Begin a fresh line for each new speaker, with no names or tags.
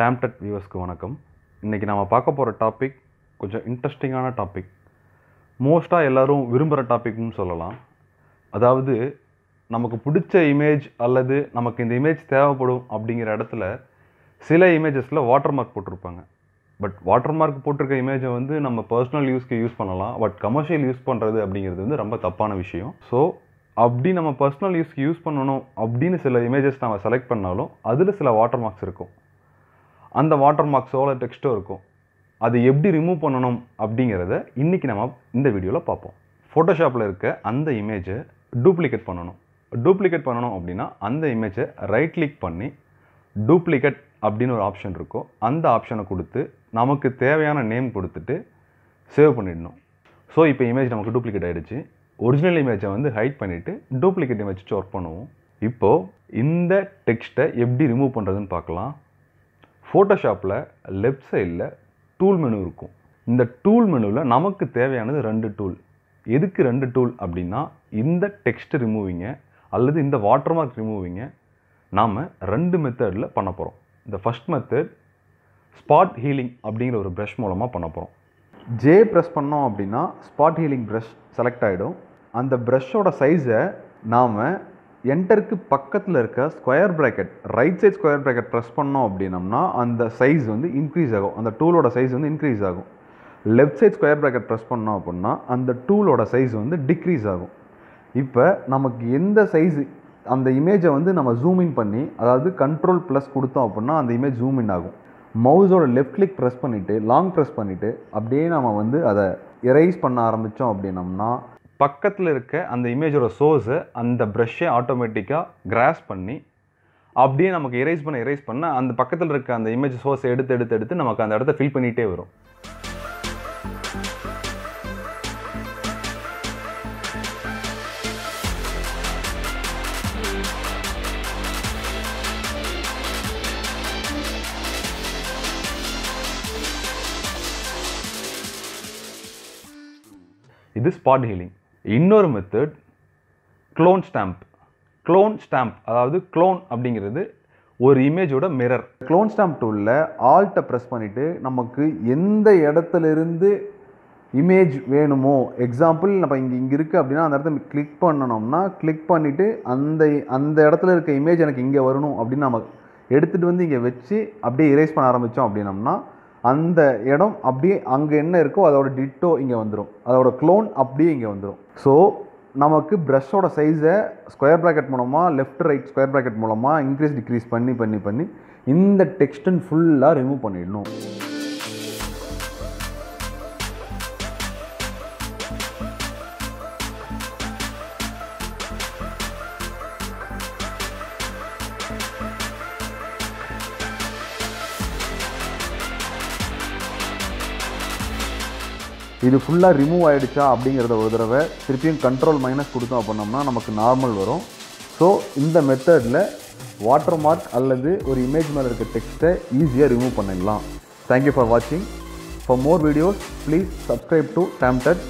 டேம்டெட் வியூவர்ஸ்க்கு வணக்கம். இன்றைக்கி நம்ம பார்க்க போகிற டாபிக் கொஞ்சம் இன்ட்ரெஸ்டிங்கான டாபிக் மோஸ்ட்டாக எல்லாரும் விரும்புகிற டாபிக்னு சொல்லலாம். அதாவது நமக்கு பிடிச்ச இமேஜ் அல்லது நமக்கு இந்த இமேஜ் தேவைப்படும் அப்படிங்கிற இடத்துல சில இமேஜஸில் வாட்டர் மார்க் போட்டிருப்பாங்க. பட் வாட்டர் மார்க் போட்டிருக்க இமேஜை வந்து நம்ம பர்சனல் யூஸ்க்கு யூஸ் பண்ணலாம். பட் கமர்ஷியல் யூஸ் பண்ணுறது அப்படிங்கிறது வந்து ரொம்ப தப்பான விஷயம். ஸோ அப்படி நம்ம பர்சனல் யூஸ்க்கு யூஸ் பண்ணணும் அப்படின்னு சில இமேஜஸ் நம்ம செலக்ட் பண்ணாலும் அதில் சில வாட்டர் மார்க்ஸ் இருக்கும். அந்த வாட்டர் மார்க்ஸோட டெக்ஸ்ட்டும் இருக்கும். அது எப்படி ரிமூவ் பண்ணணும் அப்படிங்கிறத இன்றைக்கி நம்ம இந்த வீடியோவில் பார்ப்போம். ஃபோட்டோஷாப்பில் இருக்க அந்த இமேஜை டூப்ளிகேட் பண்ணணும். டூப்ளிகேட் பண்ணணும் அப்படின்னா அந்த இமேஜை ரைட் கிளிக் பண்ணி டூப்ளிகேட் அப்படின்னு ஒரு ஆப்ஷன் இருக்கும். அந்த ஆப்ஷனை கொடுத்து நமக்கு தேவையான நேம் கொடுத்துட்டு சேவ் பண்ணிடணும். ஸோ இப்போ இமேஜ் நமக்கு டூப்ளிகேட் ஆகிடுச்சு ஒரிஜினல் இமேஜை வந்து ஹைட் பண்ணிவிட்டு டூப்ளிகேட் இமேஜ் வச்சு ஒர்க் பண்ணுவோம். இப்போது இந்த டெக்ஸ்ட்டை எப்படி ரிமூவ் பண்ணுறதுன்னு பார்க்கலாம். ஃபோட்டோஷாப்பில் லெஃப்ட் சைடில் டூல் மெனு இருக்கும். இந்த டூல் மெனுவில் நமக்கு தேவையானது ரெண்டு டூல் எதுக்கு ரெண்டு டூல் அப்படின்னா இந்த டெக்ஸ்ட் ரிமூவிங்க அல்லது இந்த வாட்டர் மார்க் ரிமூவிங்க நாம் ரெண்டு மெத்தடில் பண்ண போகிறோம் இந்த ஃபஸ்ட் மெத்தட் ஸ்பாட் ஹீலிங் அப்படிங்கிற ஒரு ப்ரஷ் மூலமாக பண்ண போகிறோம் ஜே ப்ரெஸ் பண்ணோம் அப்படின்னா ஸ்பாட் ஹீலிங் ப்ரஷ் செலக்ட் ஆகிடும் அந்த ப்ரஷ்ஷோட சைஸை நாம் என்டருக்கு பக்கத்தில் இருக்க square bracket right side square bracket press பண்ணோம் அப்படின்னம்னா அந்த சைஸ் வந்து இன்க்ரீஸ் ஆகும். அந்த டூலோட சைஸ் வந்து இன்க்ரீஸ் ஆகும். Left side square bracket press பண்ணோம் அப்படின்னா அந்த டூலோட சைஸ் வந்து டிக்ரீஸ் ஆகும். இப்போ நமக்கு எந்த சைஸ் அந்த இமேஜை வந்து நம்ம ஜூம் இன் பண்ணி அதாவது கண்ட்ரோல் ப்ளஸ் கொடுத்தோம் அப்படின்னா அந்த இமேஜ் ஜூம் இன் ஆகும். மவுஸோட லெஃப்ட் கிளிக் ப்ரெஸ் பண்ணிவிட்டு லாங் ப்ரெஸ் பண்ணிவிட்டு அப்படியே நம்ம வந்து அதை எரைஸ் பண்ண ஆரம்பித்தோம் அப்படின்னம்னா பக்கத்தில் இருக்க அந்த இமேஜோட சோர்ஸை அந்த ப்ரஷ்ஷை ஆட்டோமேட்டிக்காக கிராஸ் பண்ணி அப்படியே நமக்கு எரேஸ் பண்ண எரேஸ் பண்ண அந்த பக்கத்தில் இருக்க அந்த இமேஜ் சோர்ஸை எடுத்து எடுத்து எடுத்து நமக்கு அந்த இடத்த ஃபில் பண்ணிகிட்டே வரும். இது ஸ்பாட் ஹீலிங் இன்னொரு method clone stamp clone stamp அதாவது க்ளோன் அப்படிங்கிறது ஒரு இமேஜோட மிரர் க்ளோன் ஸ்டாம்ப் டூலில் ஆல்ட்டை ப்ரெஸ் பண்ணிவிட்டு நமக்கு எந்த இடத்துல இருந்து இமேஜ் வேணுமோ எக்ஸாம்பிள் நம்ம இங்கே இங்கே இருக்குது அப்படின்னா அந்த இடத்துல கிளிக் பண்ணணும்னா கிளிக் பண்ணிவிட்டு அந்த அந்த இடத்துல இருக்க இமேஜ் எனக்கு இங்கே வரணும் அப்படின்னு நம்ம எடுத்துகிட்டு வந்து இங்கே வச்சு அப்படியே இரேஸ் பண்ண ஆரம்பித்தோம் அப்படின்னம்னா அந்த இடம் அப்படியே அங்கே என்ன இருக்கோ அதோட டிட்டோ இங்கே வந்துடும் அதோட க்ளோன் அப்படியே இங்கே வந்துடும் ஸோ நமக்கு ப்ரஷ்ஷோட சைஸை ஸ்கொயர் ப்ராக்கெட் மூலமாக லெஃப்ட் ரைட் ஸ்கொயர் ப்ராக்கெட் மூலமாக இன்க்ரீஸ் டிக்ரீஸ் பண்ணி பண்ணி பண்ணி இந்த டெக்ஸ்டன் ஃபுல்லாக ரிமூவ் பண்ணிடணும். இது ஃபுல்லாக ரிமூவ் ஆகிடுச்சா அப்படிங்கிறத ஒரு தடவை திருப்பியும் கண்ட்ரோல் மைனஸ் கொடுத்தோம் அப்படின்னோம்னா நமக்கு நார்மல் வரும். ஸோ இந்த மெத்தடில் வாட்டர் மார்க் அல்லது ஒரு இமேஜ் மேலே இருக்க டெக்ஸ்ட்டை ஈஸியாக ரிமூவ் பண்ணிடலாம். தேங்க்யூ ஃபார் வாட்சிங் for more videos please subscribe to டேம்டட்